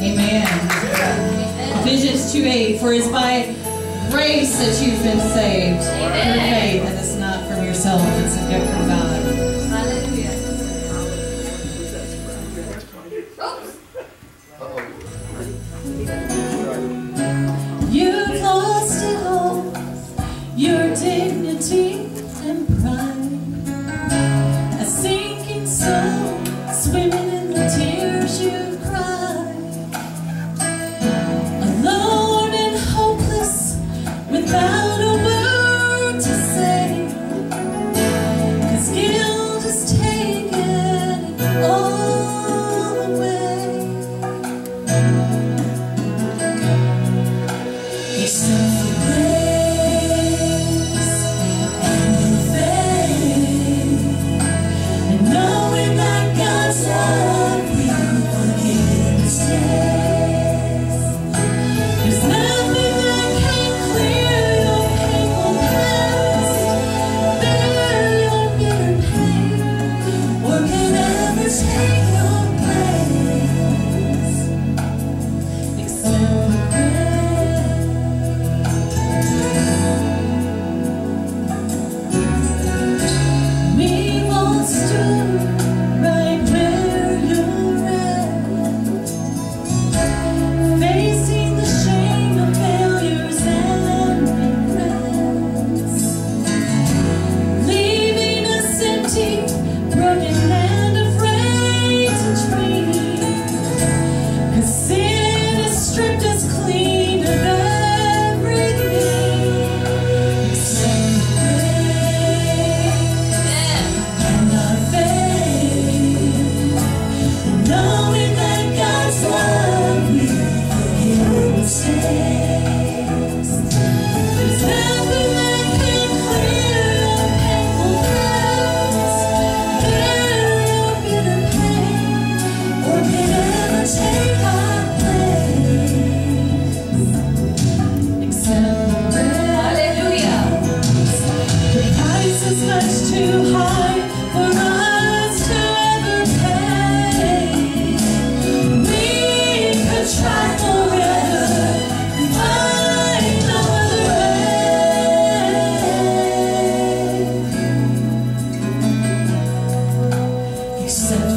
Amen. Ephesians 2:8. for it's by grace that you've been saved through faith, and it's not from yourself, it's a gift from God. You've lost it all, your dignity and pride. A sinking soul swimming yourself.